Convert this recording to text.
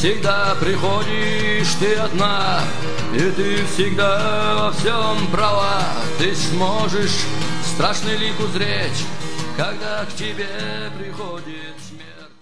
Всегда приходишь ты одна И ты всегда во всем права Ты сможешь страшный лик узреть Когда к тебе приходит смерть.